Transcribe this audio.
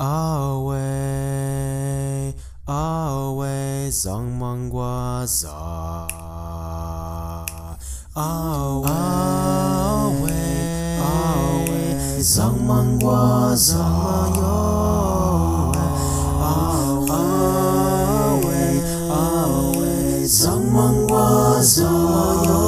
away, away, sang mang za. Away, away, away, sang mang za. Away, away, qua za.